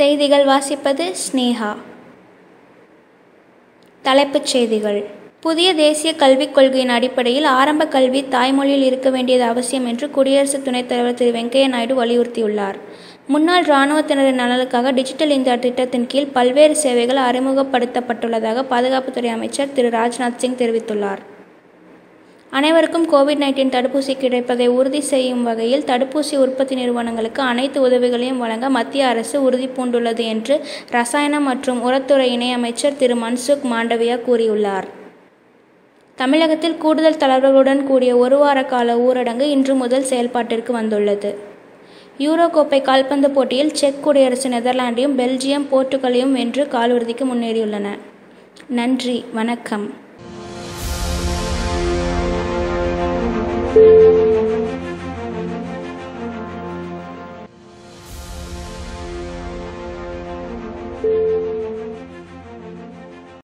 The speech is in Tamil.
செய்திகள் வாசிப்பது ஸ்னேகா. தலைப்புச் செய்திகள். புதிய தேசிய கல்விக் கொள்கையின் அடிப்படையில் ஆரம்ப கல்வி தாய்மொழியில் இருக்க வேண்டியது அவசியம் என்று குடியரசு துணைத் தலைவர் திரு வெங்கையா நாயுடு வலியுறுத்தியுள்ளார். முன்னாள் இராணுவத்தினரின் நலனுக்காக டிஜிட்டல் இந்தியா திட்டத்தின் கீழ் பல்வேறு சேவைகள் அறிமுகப்படுத்தப்பட்டுள்ளதாக பாதுகாப்புத்துறை அமைச்சர் திரு ராஜ்நாத் சிங் தெரிவித்துள்ளார். அனைவருக்கும் கோவிட் நைன்டீன் தடுப்பூசி கிடைப்பதை உறுதி செய்யும் வகையில் தடுப்பூசி உற்பத்தி நிறுவனங்களுக்கு அனைத்து உதவிகளையும் வழங்க மத்திய அரசு உறுதி பூண்டுள்ளது என்று ரசாயனம் மற்றும் உரத்துறை இணையமைச்சர் திரு மன்சுக் மாண்டவியா கூறியுள்ளார். தமிழகத்தில் கூடுதல் தளர்வுகளுடன் கூடிய ஒரு வார கால ஊரடங்கு இன்று முதல் செயல்பாட்டிற்கு வந்துள்ளது. யூரோ கோப்பை கால்பந்து போட்டியில் செக் குடியரசு நெதர்லாண்டையும் பெல்ஜியம் போர்ட்டுகலையும் வென்று காலிறுதிக்கு முன்னேறியுள்ளன. நன்றி வணக்கம்.